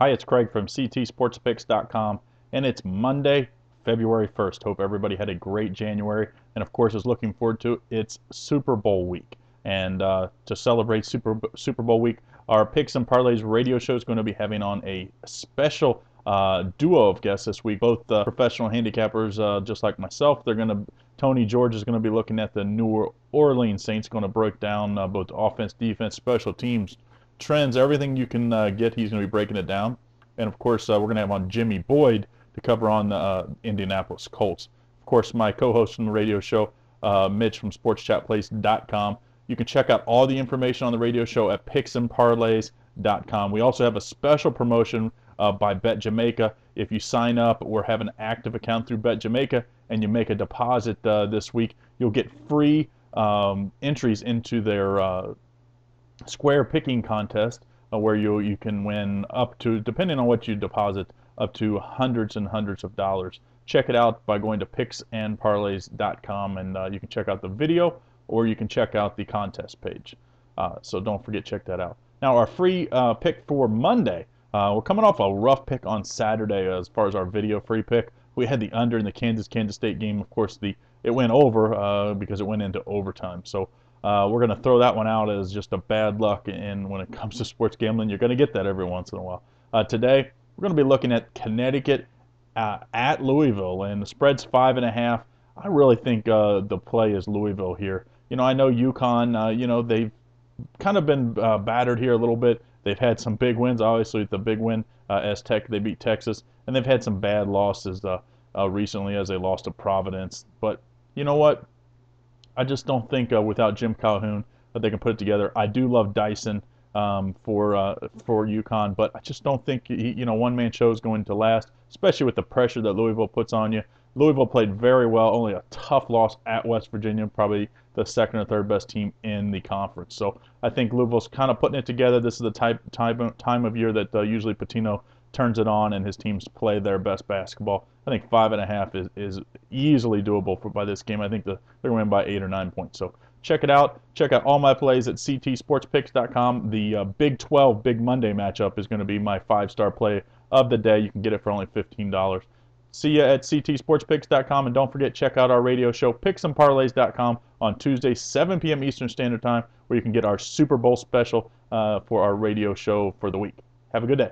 Hi, it's Craig from CTSportsPicks.com, and it's Monday, February 1st. Hope everybody had a great January, and of course is looking forward to its Super Bowl week. And uh, to celebrate Super Super Bowl week, our Picks and Parlays radio show is going to be having on a special uh, duo of guests this week. Both uh, professional handicappers, uh, just like myself. They're going to Tony George is going to be looking at the New Orleans Saints, going to break down uh, both offense, defense, special teams, trends, everything you can uh, get. He's going to be breaking it down. And of course, uh, we're going to have on Jimmy Boyd to cover on the uh, Indianapolis Colts. Of course, my co-host from the radio show, uh, Mitch from SportsChatPlace.com. You can check out all the information on the radio show at PicksandParlays.com. We also have a special promotion uh, by Bet Jamaica. If you sign up or have an active account through Bet Jamaica and you make a deposit uh, this week, you'll get free um, entries into their square picking contest uh, where you you can win up to, depending on what you deposit, up to hundreds and hundreds of dollars. Check it out by going to picksandparlays.com and uh, you can check out the video or you can check out the contest page. Uh, so don't forget, check that out. Now, our free uh, pick for Monday, uh, we're coming off a rough pick on Saturday as far as our video free pick. We had the under in the Kansas Kansas State game. Of course, the it went over uh, because it went into overtime. So uh, we're going to throw that one out as just a bad luck. And when it comes to sports gambling, you're going to get that every once in a while. Uh, today, we're going to be looking at Connecticut uh, at Louisville, and the spread's five and a half. I really think uh, the play is Louisville here. You know, I know UConn. Uh, you know, they've kind of been battered here a little bit. They've had some big wins. Obviously, the big win, as Tech, they beat Texas, and they've had some bad losses recently as they lost to Providence. But you know what? I just don't think uh, without Jim Calhoun that they can put it together. I do love Dyson um, for uh, for UConn, but I just don't think he, you know one man show is going to last, especially with the pressure that Louisville puts on you. Louisville played very well, only a tough loss at West Virginia, probably the second or third best team in the conference. So I think Louisville's kind of putting it together. This is the type time time of year that uh, usually Pitino turns it on and his teams play their best basketball. I think five and a half is, is easily doable for by this game. I think the, they're going to win by eight or nine points. So check it out. Check out all my plays at ctsportspicks.com. The uh, Big 12 Big Monday matchup is going to be my five-star play of the day. You can get it for only $15. See you at ctsportspicks.com, and don't forget check out our radio show picksandparlays.com on Tuesday, 7 p.m. Eastern Standard Time, where you can get our Super Bowl special uh, for our radio show for the week. Have a good day.